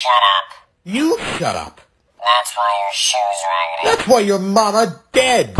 Shut up. You shut up. That's why your shoes raggedy. That's why your mama dead.